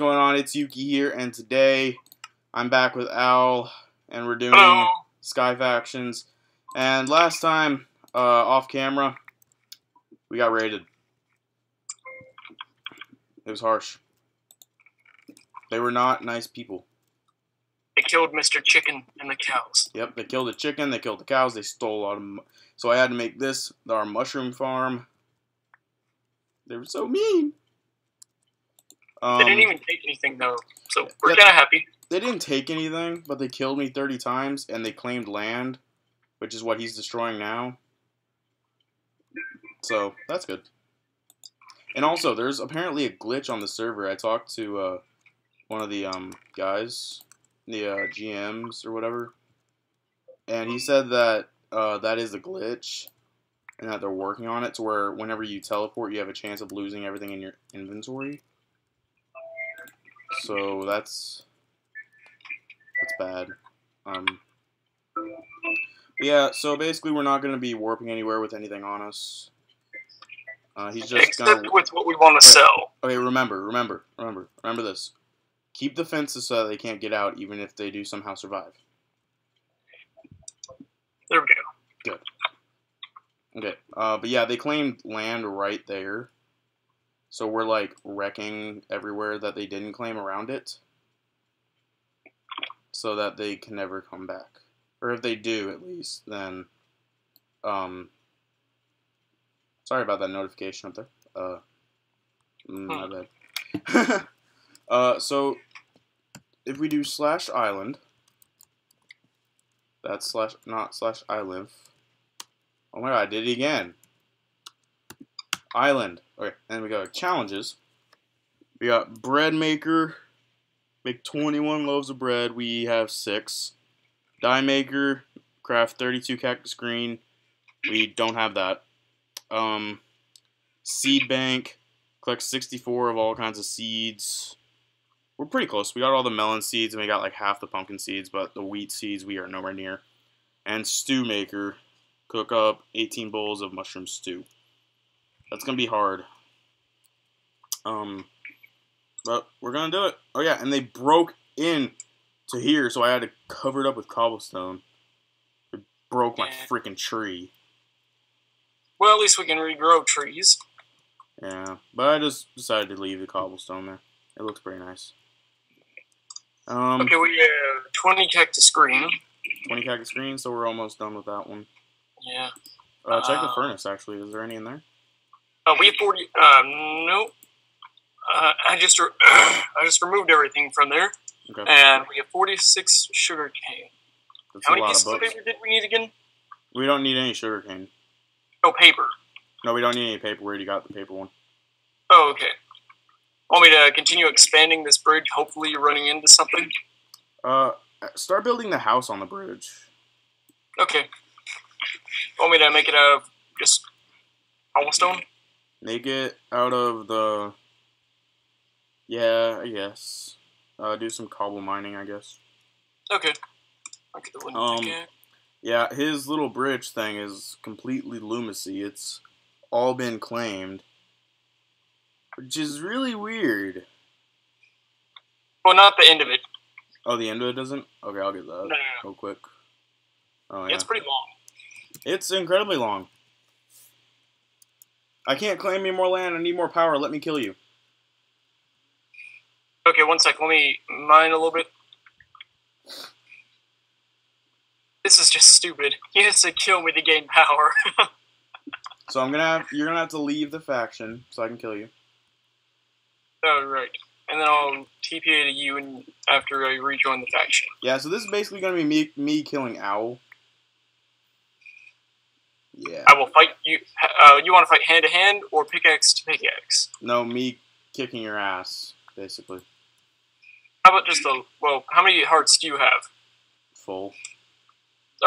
going on? It's Yuki here, and today I'm back with Owl, and we're doing Hello. Sky Factions. And last time, uh, off camera, we got raided. It was harsh. They were not nice people. They killed Mr. Chicken and the cows. Yep, they killed the chicken, they killed the cows, they stole a lot of. So I had to make this our mushroom farm. They were so mean. Um, They didn't even take anything though, so we're yeah. kind of happy. They didn't take anything, but they killed me 30 times and they claimed land, which is what he's destroying now. So, that's good. And also, there's apparently a glitch on the server. I talked to uh, one of the um, guys, the uh, GMs or whatever, and he said that uh, that is a glitch and that they're working on it to where whenever you teleport, you have a chance of losing everything in your inventory. So, that's that's bad. Um, yeah, so basically, we're not going to be warping anywhere with anything on us. Uh, he's just Except gonna. with what we want to Right. sell. Okay, remember, remember, remember, remember this. Keep the fences so that they can't get out, even if they do somehow survive. There we go. Good. Okay. Uh, but yeah, they claimed land right there, so we're like wrecking everywhere that they didn't claim around it, so that they can never come back. Or if they do, at least then. Um. Sorry about that notification up there. Uh. mm, My bad. uh, so if we do slash island, that's slash not slash island. Oh my god, I did it again. Island. Okay, then we go challenges. We got bread maker. Make 21 loaves of bread. We have six. Dye maker. Craft 32 cactus green. We don't have that. Um, seed bank. Collect 64 of all kinds of seeds. We're pretty close. We got all the melon seeds and we got like half the pumpkin seeds, but the wheat seeds we are nowhere near. And stew maker cook up 18 bowls of mushroom stew. That's gonna be hard. Um, but we're gonna do it. Oh yeah, and they broke in to here, so I had to cover it up with cobblestone. It broke my Yeah. freaking tree. Well, at least we can regrow trees. Yeah, but I just decided to leave the cobblestone there. It looks pretty nice. Um, Okay, we have 20 cactus green. 20 cactus green, so we're almost done with that one. Yeah. Uh, check the Uh, furnace, actually. Is there any in there? Uh, we have 40. Uh, nope. Uh, I just re- I just removed everything from there, Okay, and we have 46 sugar cane. that's How a many lot of pieces of books. paper did we need again? We don't need any sugar cane. Oh, paper. No, we don't need any paper. We already got the paper one. Oh, okay. Want me to continue expanding this bridge? Hopefully, you're running into something. Uh, start building the house on the bridge. Okay. Want me to make it out of just cobblestone? Make it out of the. Yeah, I guess. Uh, do some cobble mining, I guess. Okay. Um. Yeah, his little bridge thing is completely Lumicy. It's all been claimed, which is really weird. Well, not the end of it. Oh, the end of it doesn't. Okay, I'll get that No, no, no. real quick. Oh yeah, It's pretty long. it's incredibly long. I can't claim any more land. I need more power. Let me kill you. Okay, one sec. Let me mine a little bit. This is just stupid. You have to kill me to gain power. So I'm gonna have you're gonna have to leave the faction so I can kill you. oh, right. And then I'll TPA to you and after I rejoin the faction. Yeah, so this is basically gonna be me me killing Owl. Yeah. I will fight you. Uh, you want to fight hand to hand or pickaxe to pickaxe? No, me kicking your ass, basically. How about just a. Well, how many hearts do you have? Full.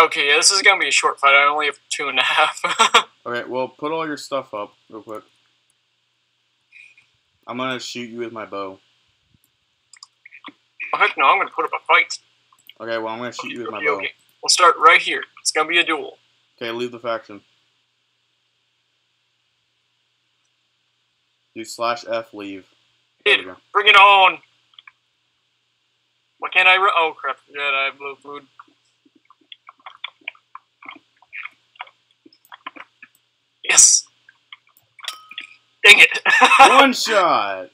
Okay, yeah, this is gonna be a short fight. I only have two and a half. Okay, well put all your stuff up real quick. I'm gonna shoot you with my bow. oh, heck no, I'm gonna put up a fight. Okay, well I'm gonna shoot you with my okay, bow. okay. We'll start right here. It's gonna be a duel. Okay, leave the faction. Do slash F leave. There we Hit. go. Bring it on. Why can't I? Oh crap! Yeah, I have blue food. Yes. Dang it! One shot.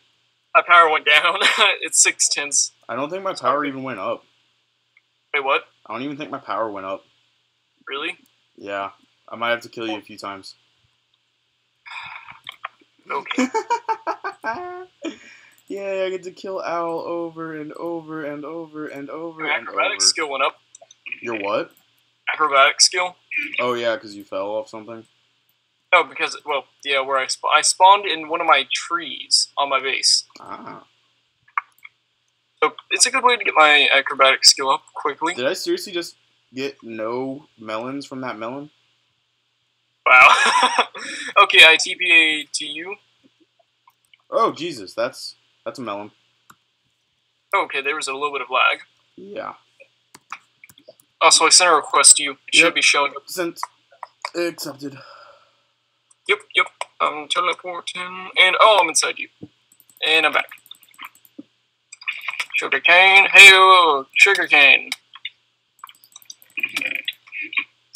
My power went down. it's six tenths. I don't think my power even went up. Wait, what? I don't even think my power went up. Really? Yeah, I might have to kill you a few times. Okay. yeah, I get to kill Owl over and over and over and over Your and over. acrobatic skill went up. Your what? Acrobatic skill? Oh yeah, because you fell off something. No, because well, yeah, where I sp- I spawned in one of my trees on my base. Ah. So it's a good way to get my acrobatic skill up quickly. Did I seriously just get no melons from that melon? Wow. okay, I TPA to you. Oh Jesus, that's that's a melon. Okay, there was a little bit of lag. Yeah. Also, I sent a request to you. It should be showing up. Sent. Accepted. Yep, yep. I'm teleporting, and oh, I'm inside you, and I'm back. Sugar cane, hey, sugar cane.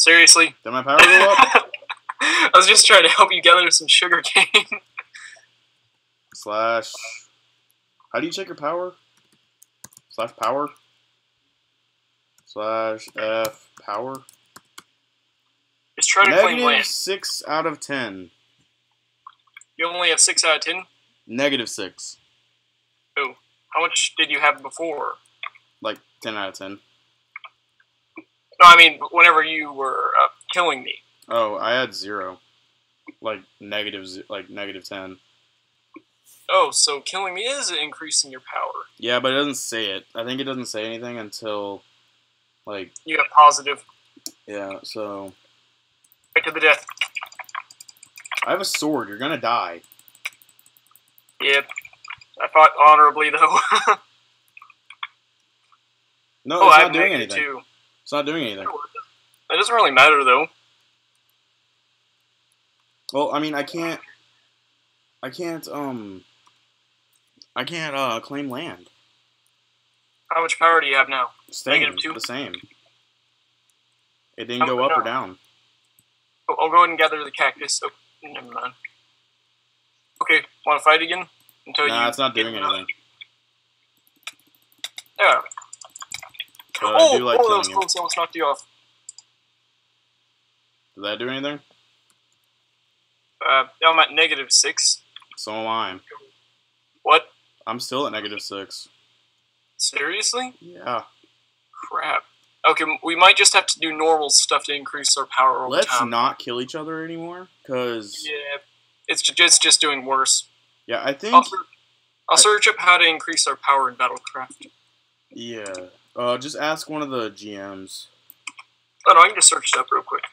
Seriously, Did my power go up? I was just trying to help you gather some sugar cane. Slash. How do you check your power? Slash power. Slash F power. just try to claim land. six out of ten. You only have six out of ten. Negative six. Oh. How much did you have before? Like ten out of ten. No, I mean whenever you were uh, killing me. Oh, I had zero. Like negative, like negative ten. Oh, so killing me is increasing your power. Yeah, but it doesn't say it. I think it doesn't say anything until, like, You have positive. yeah. So Right to the death. I have a sword. You're gonna die. Yep. I fought honorably though. No, oh, it's I not have doing anything. two. It's not doing anything. It doesn't really matter though. Well, I mean, I can't. I can't. Um. I can't uh claim land. How much power do you have now? Same. Negative two? The same. It didn't go up or down. Oh, I'll go ahead and gather the cactus. Oh, never mind. Okay, want to fight again? Until Nah, you it's not doing anything. Yeah. But oh, I do like oh, that was killing you. close. Almost knocked you off. Did that do anything? Uh, I'm at negative six. So am I. What? I'm still at negative six. Seriously? Yeah. Crap. Okay, we might just have to do normal stuff to increase our power Let's time. not kill each other anymore, cause Yeah, it's just, it's just doing worse. yeah, I think I'll, I'll search up how to increase our power in Battlecraft. yeah. Uh, just ask one of the GMs. Oh no, I can just search it up real quick.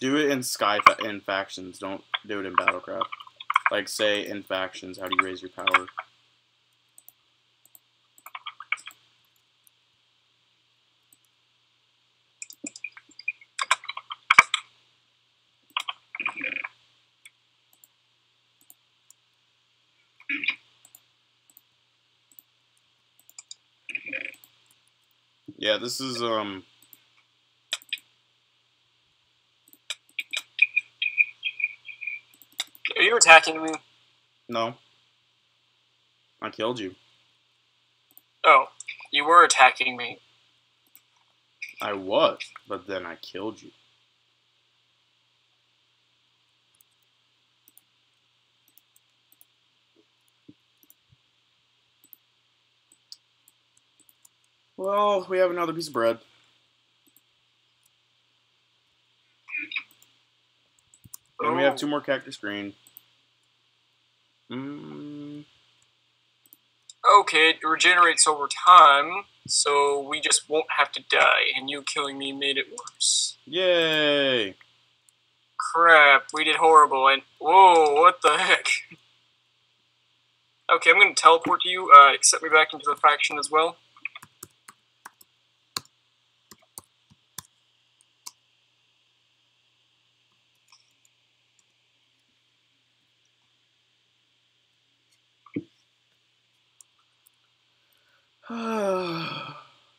Do it in Sky fa- in factions. Don't do it in Battlecraft. Like say in factions, how do you raise your power? Yeah, this is um Are you attacking me? no. I killed you. Oh, you were attacking me. I was, but then I killed you. Well, we have another piece of bread. And we have two more cactus green. Mm, Okay, it regenerates over time, so we just won't have to die, and you killing me made it worse. yay! Crap, we did horrible, and whoa, what the heck? Okay, I'm gonna teleport to you, uh, accept me back into the faction as well.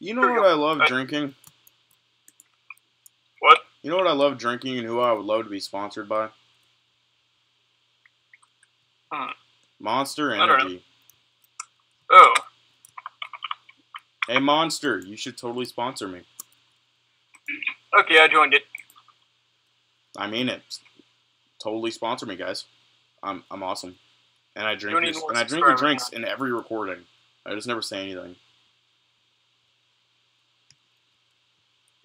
You know what I love drinking? What? You know what I love drinking and who I would love to be sponsored by? Hmm. Monster I don't know. Energy. Oh, Hey, Monster, you should totally sponsor me. okay, I joined it. I mean it. Totally sponsor me, guys. I'm I'm awesome, and I drink your, and I drink your drinks in every recording. I just never say anything.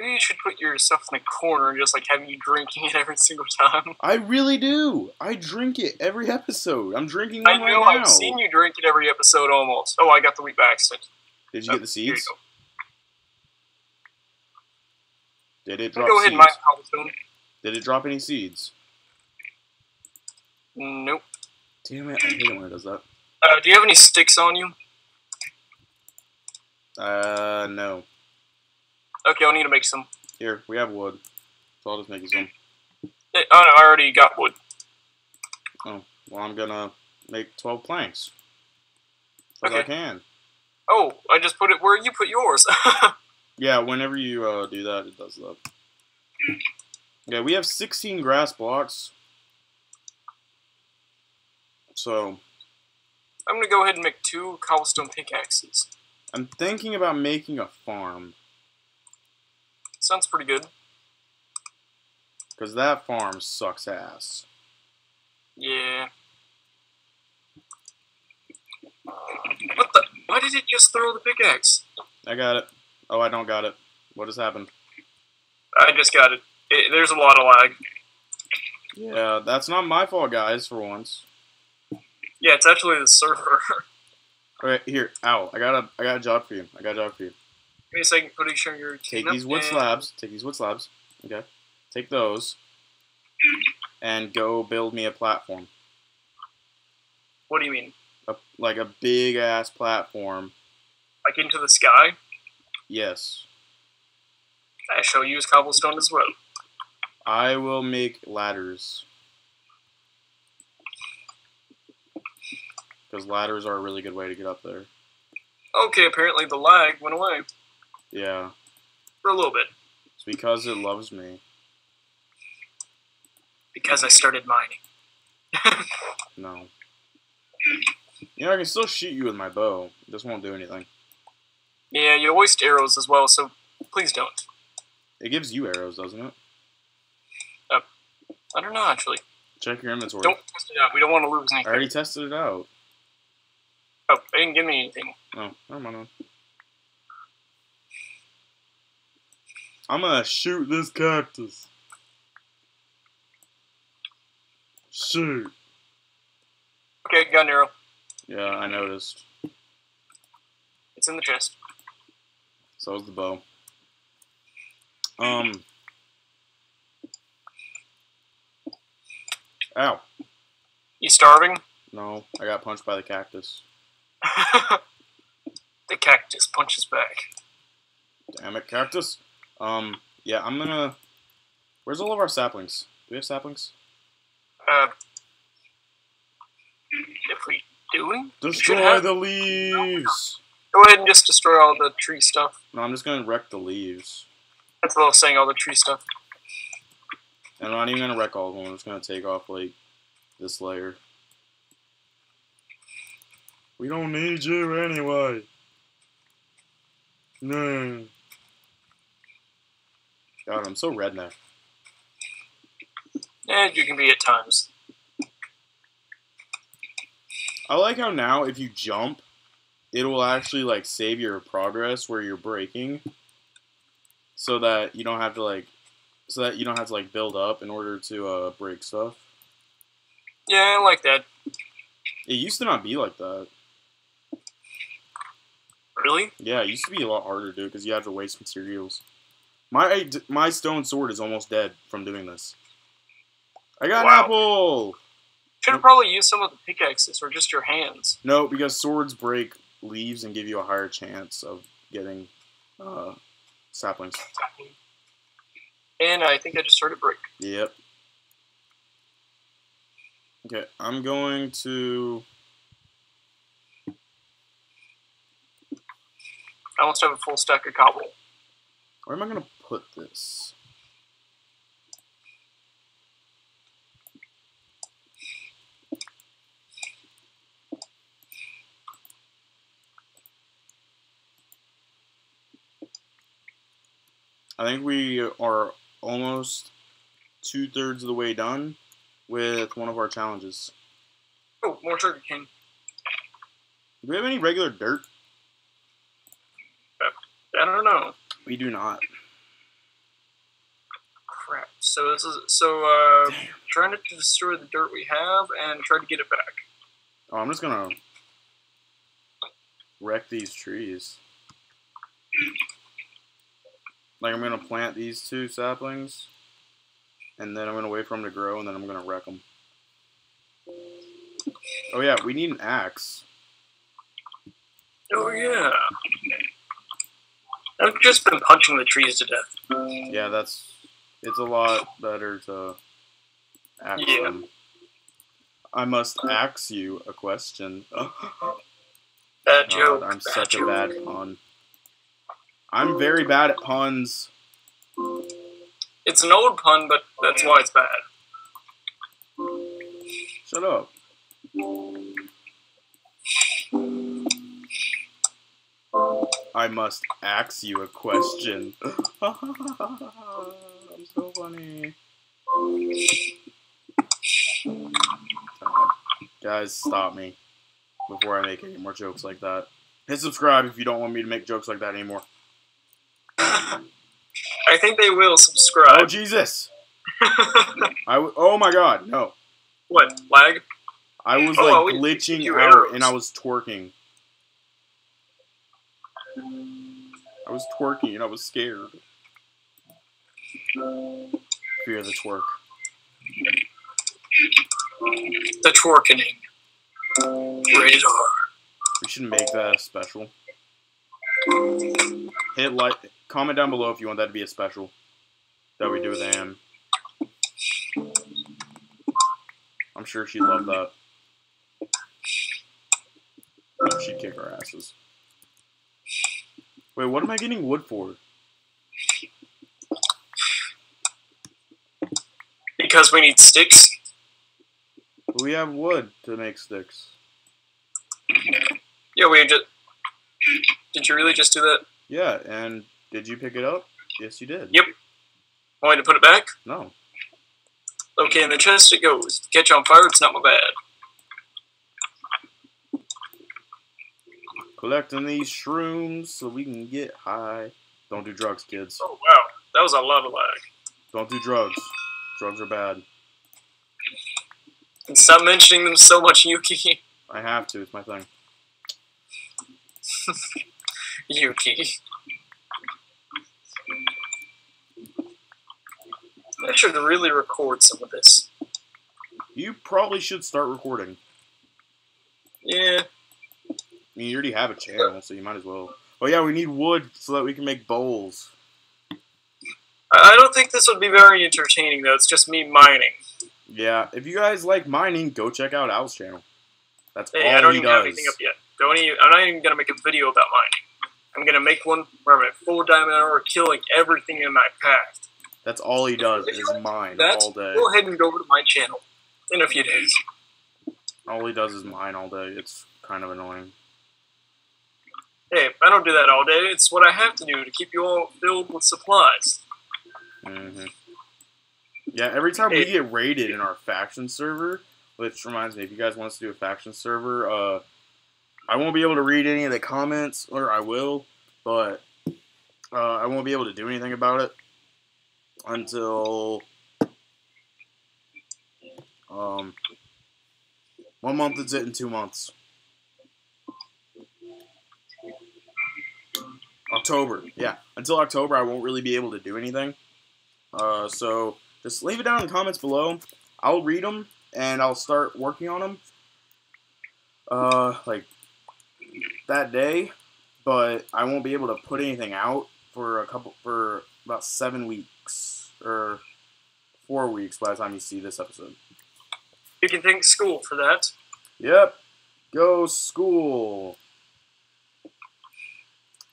Maybe you should put yourself in the corner and just like have you drinking it every single time. I really do. I drink it every episode. I'm drinking I one know right. I've seen you drink it every episode almost. Oh, I got the wheat by accident. Did you Oh, get the you seeds? Did it drop Go ahead, my cobblestone. Did it drop any seeds? Nope. Damn it! I hate it when it does that. Uh, do you have any sticks on you? Uh, no. Okay, I'll need to make some. Here, we have wood. So I'll just make some. Oh no, I already got wood. Oh, Well, I'm gonna make 12 planks. Because I can. Oh, I just put it where you put yours. Yeah, whenever you uh, do that, it does that. Yeah, we have 16 grass blocks. So, I'm gonna go ahead and make two cobblestone pickaxes. I'm thinking about making a farm. Sounds pretty good. Because that farm sucks ass. Yeah. What the? Why did it just throw the pickaxe? I got it. Oh, I don't got it. What has happened? I just got it. it there's a lot of lag. Yeah, that's not my fault, guys, for once. Yeah, it's actually the server. Alright, here. Ow. I got a I got a job for you. I got a job for you. Give me a second, putting sure you're Take these wood and- slabs. Take these wood slabs. Okay. Take those. And go build me a platform. What do you mean? A, like a big ass platform. Like into the sky? Yes. I shall use cobblestone as well. I will make ladders. Because ladders are a really good way to get up there. Okay, apparently the lag went away Yeah. for a little bit It's because it loves me. because I started mining. No. You know, I can still shoot you with my bow. It just won't do anything. Yeah, you waste arrows as well, so please don't. It gives you arrows, doesn't it? Uh, I don't know actually. Check your inventory. Don't test it out. We don't want to lose anything. I already tested it out. Oh, they didn't give me anything. Oh, never mind. I'm gonna shoot this cactus. Shoot. Okay, an arrow. Yeah, I noticed. It's in the chest. So is the bow. Um. Ow. You starving? No, I got punched by the cactus. the cactus punches back. Damn it, cactus. Um, yeah, I'm gonna. Where's all of our saplings? Do we have saplings? Uh, if we do, we Destroy have- the leaves! go ahead and just destroy all the tree stuff. No, I'm just gonna wreck the leaves. That's what I was saying, all the tree stuff. And I'm not even gonna wreck all of them. I'm just gonna take off, like, this layer. We don't need you anyway. No. God, I'm so redneck. And you can be at times. I like how now if you jump, it will actually like save your progress where you're breaking, so that you don't have to like, so that you don't have to like build up in order to uh, break stuff. Yeah, I like that. It used to not be like that. Really? Yeah, it used to be a lot harder to do because you have to waste materials. My my stone sword is almost dead from doing this. I got Wow. an apple. Should have probably used some of the pickaxes or just your hands. No, because swords break leaves and give you a higher chance of getting uh, saplings. And I think I just heard started break. Yep. Okay, I'm going to. I almost have a full stack of cobble. Where am I gonna put this? I think we are almost two thirds of the way done with one of our challenges. Oh, more sugar cane. Do we have any regular dirt? I don't know. We do not. So this is so uh, trying to destroy the dirt we have and try to get it back. Oh, I'm just gonna wreck these trees. Like I'm gonna plant these two saplings, and then I'm gonna wait for them to grow, and then I'm gonna wreck them. Oh yeah, we need an axe. Oh yeah. I've just been punching the trees to death. Yeah, that's it's a lot better to ask Yeah. them. I must ask you a question. Bad God, joke. I'm bad such a bad pun. I'm very bad at puns. It's an old pun, but that's why it's bad. Shut up. I must ask you a question. So funny. God. Guys, stop me before I make any more jokes like that. Hit subscribe if you don't want me to make jokes like that anymore. I think they will subscribe. Oh. Jesus! I w- oh my God, no! what? Lag? I was Oh, like we- glitching out arrows. and I was twerking. I was twerking and I was scared. Fear the twerk. The twerkening. Rated R. We should make that a special. Hit like, comment down below if you want that to be a special that we do with Anne. I'm sure she'd love that. She'd kick our asses. Wait, what am I getting wood for? Because we need sticks. We have wood to make sticks. Yeah, we just. Did you really just do that? Yeah, and did you pick it up? Yes, you did. Yep. Want me to put it back? No. Okay, in the chest it goes. Catch on fire, it's not my bad. Collecting these shrooms so we can get high. Don't do drugs, kids. Oh wow, that was a lot of lag. Don't do drugs. Drugs are bad. And stop mentioning them so much, Yuki. I have to. It's my thing. Yuki. I should really record some of this. You probably should start recording. Yeah, I mean, you already have a channel, so you might as well. Oh yeah, we need wood so that we can make bowls. I don't think this would be very entertaining though. It's just me mining. Yeah, if you guys like mining, go check out Owl's channel. That's Hey, all I don't he even have does. anything up yet. Don't even, I'm not even gonna make a video about mining. I'm gonna make one where I'm at full diamond ore, killing everything in my path. That's all he does is mine That all day. go ahead and go over to my channel in a few days. All he does is mine all day. It's kind of annoying. Hey, I don't do that all day. It's what I have to do to keep you all filled with supplies. Hmm Yeah, every time we get raided in our faction server, which reminds me, if you guys want us to do a faction server, uh, I won't be able to read any of the comments, or I will, but uh, I won't be able to do anything about it until um one month is it in two months. October, yeah. Until October, I won't really be able to do anything. Uh, so just leave it down in the comments below. I'll read them and I'll start working on them. Uh, like that day, but I won't be able to put anything out for a couple for about seven weeks or four weeks by the time you see this episode. You can thank school for that. Yep, go school.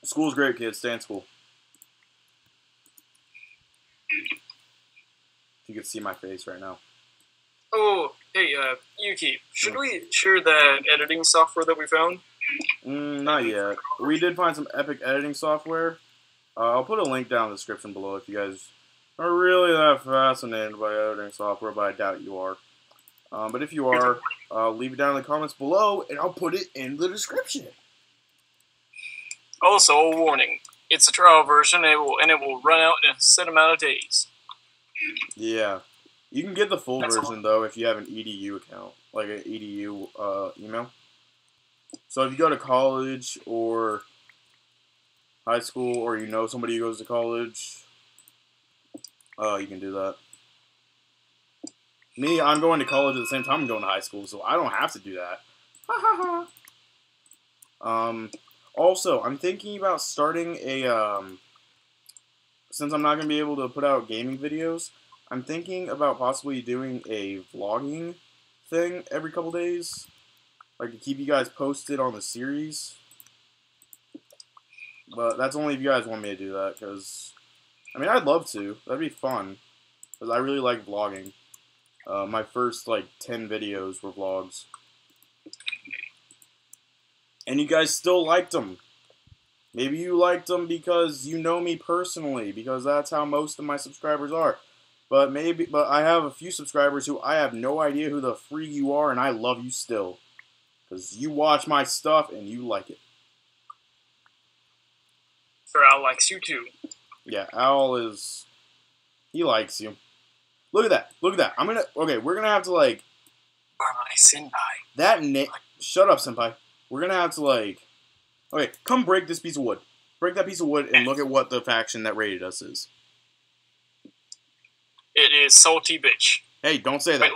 School's great, kids. Stay in school. You can see my face right now. Oh, hey, uh, Yuki, should we share that editing software that we found? Mm, not yet. We did find some epic editing software. Uh, I'll put a link down in the description below if you guys are really that fascinated by editing software, but I doubt you are. Um, but if you are, uh, leave it down in the comments below, and I'll put it in the description. Also, a warning: it's a trial version, and it will and it will run out in a set amount of days. Yeah. You can get the full That's version though if you have an EDU account, like an EDU uh, email. So if you go to college or high school, or you know somebody who goes to college, uh, you can do that. Me, I'm going to college at the same time I'm going to high school, so I don't have to do that. Ha ha ha. Um, also, I'm thinking about starting a um, since I'm not gonna be able to put out gaming videos. I'm thinking about possibly doing a vlogging thing every couple days, like to keep you guys posted on the series. But that's only if you guys want me to do that, because I mean I'd love to. That'd be fun, because I really like vlogging. Uh, my first like ten videos were vlogs, and you guys still liked them. Maybe you liked them because you know me personally, because that's how most of my subscribers are. But maybe, but I have a few subscribers who I have no idea who the freak you are, and I love you still, because you watch my stuff and you like it. Sure, Owl likes you too. Yeah, Owl is, he likes you. Look at that! Look at that! I'm gonna. Okay, we're gonna have to like senpai. that. Na- Shut up, senpai. We're gonna have to like. Okay, come break this piece of wood. Break that piece of wood and look at what the faction that raided us is. It is salty bitch. Hey, don't say that.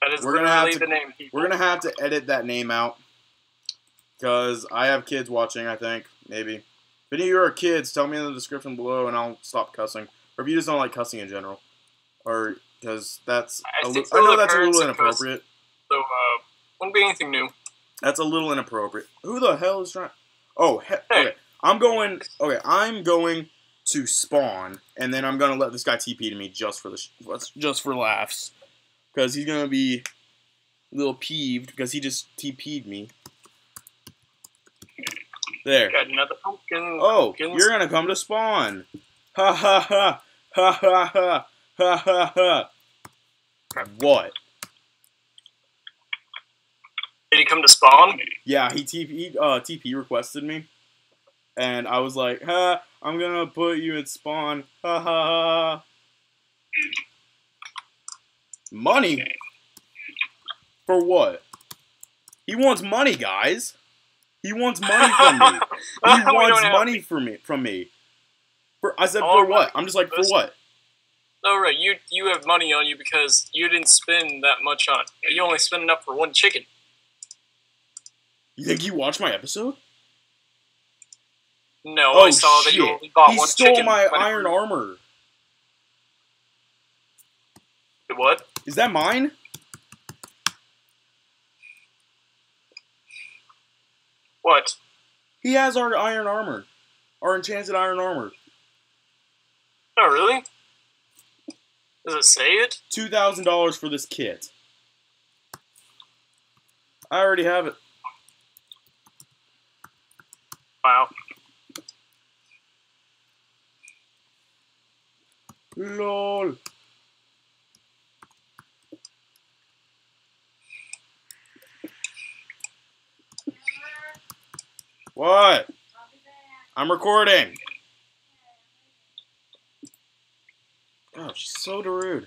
That is We're gonna have to- the name. People. We're gonna have to edit that name out because I have kids watching. I think maybe. If any of you are kids, tell me in the description below, and I'll stop cussing. Or if you just don't like cussing in general, or because that's I a li- I know that's a little inappropriate. So, uh, wouldn't be anything new. That's a little inappropriate. Who the hell is trying? Oh, he- okay. I'm going. Okay, I'm going to spawn, and then I'm gonna let this guy TP to me just for the just for laughs, because he's gonna be a little peeved because he just TP'd me. There. Got another pumpkin. Oh, pumpkins. you're gonna come to spawn. Ha ha ha ha ha ha ha ha. What? Did he come to spawn? Yeah, he TP uh TP requested me, and I was like, "Ha, I'm gonna put you in spawn." Ha ha ha. Money for what? He wants money, guys. He wants money from me. He wants have- money from me. From me. For I said All for what? I'm just like for what? Oh right, you you have money on you because you didn't spend that much on. You only spent enough for one chicken. You think you watched my episode? No, oh I saw that shit! you only bought he one stole chicken. my when it iron grew. armor. What? Is that mine? What? He has our iron armor, our enchanted iron armor. Oh really? Does it say it? Two thousand dollars for this kit. I already have it. Wow. Lol. What? I'm recording. Oh, she's so rude.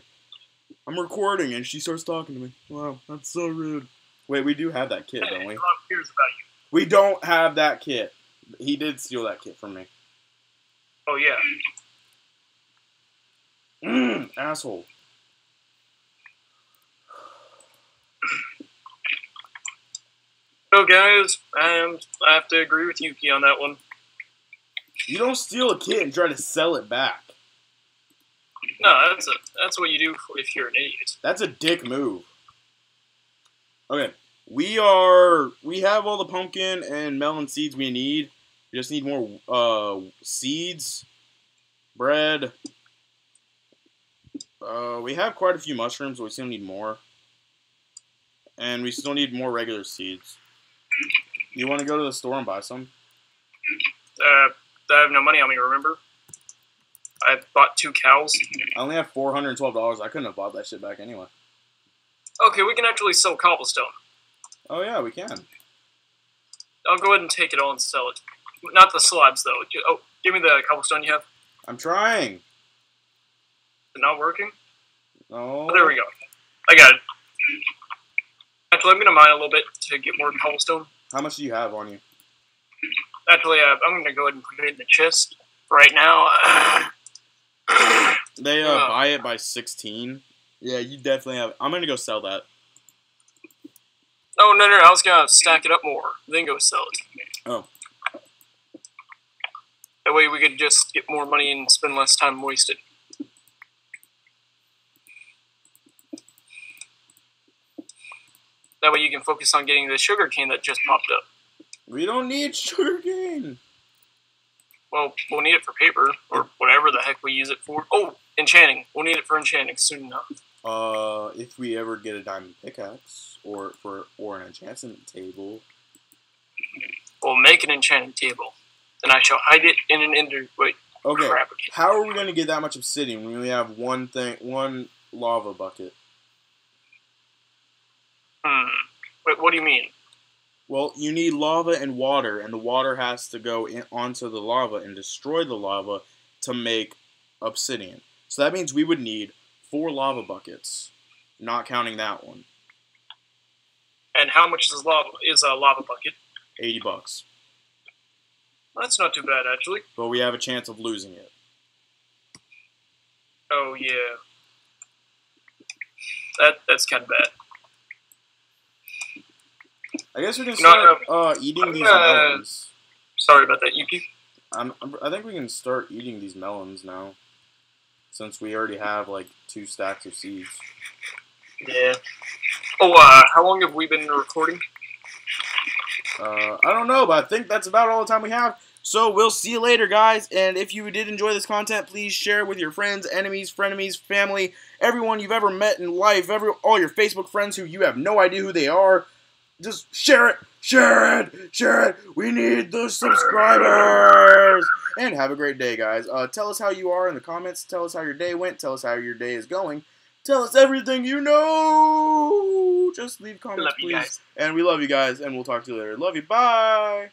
I'm recording and she starts talking to me. Wow, that's so rude. Wait, we do have that kit, don't we? Everyone cares about you. We don't have that kit. He did steal that kit from me. Oh yeah. Mm, asshole. So guys, um, I have to agree with Yuki on that one. You don't steal a kit and try to sell it back. No, that's a that's what you do if you're an idiot. That's a dick move. Okay, we are we have all the pumpkin and melon seeds we need. We just need more uh, seeds, bread. Uh, we have quite a few mushrooms, but we still need more. And we still need more regular seeds. You want to go to the store and buy some? Uh, I have no money on me. Remember? I bought two cows. I only have four hundred and twelve dollars. I couldn't have bought that shit back anyway. Okay, we can actually sell cobblestone. Oh yeah, we can. I'll go ahead and take it all and sell it. Not the slabs though. Oh, give me the cobblestone you have. I'm trying. Is it not working? No. Oh, there we go. I got it. Actually, I'm gonna mine a little bit to get more cobblestone. How much do you have on you? Actually, uh, I'm gonna go ahead and put it in the chest right now. They uh, Oh. buy it by sixteen. Yeah, you definitely have. I'm gonna go sell that. Oh no, no, no! I was gonna stack it up more, then go sell it. Oh. That way we could just get more money and spend less time wasted. That way you can focus on getting the sugar cane that just popped up. We don't need sugar cane. Well, we'll need it for paper or whatever the heck we use it for. Oh, enchanting. We'll need it for enchanting soon enough. Uh, if we ever get a diamond pickaxe or for or an enchantment table, We'll make an enchanting table. and I shall hide it in an ender. Wait, okay. crap. How are we gonna get that much obsidian when we have one thing, one lava bucket? Hmm. Wait, what do you mean? Well, you need lava and water, and the water has to go in, onto the lava and destroy the lava to make obsidian. So that means we would need four lava buckets, not counting that one. And how much is lava? Is a lava bucket? Eighty bucks, That's not too bad, actually. but we have a chance of losing it. Oh yeah. That that's kind of bad. I guess we can No, start uh, eating these uh, melons. Sorry about that, Yuki. I'm, I think we can start eating these melons now, since we already have like two stacks of seeds. Yeah. Oh, uh, how long have we been recording? Uh, I don't know, but I think that's about all the time we have. So we'll see you later, guys. And if you did enjoy this content, please share it with your friends, enemies, frenemies, family, everyone you've ever met in life, every all your Facebook friends who you have no idea who they are. Just share it, share it, share it. We need the subscribers. And have a great day, guys. Uh, tell us how you are in the comments. Tell us how your day went. Tell us how your day is going. Tell us everything you know. Just leave comments, please. guys. And we love you guys, and we'll talk to you later. Love you. Bye.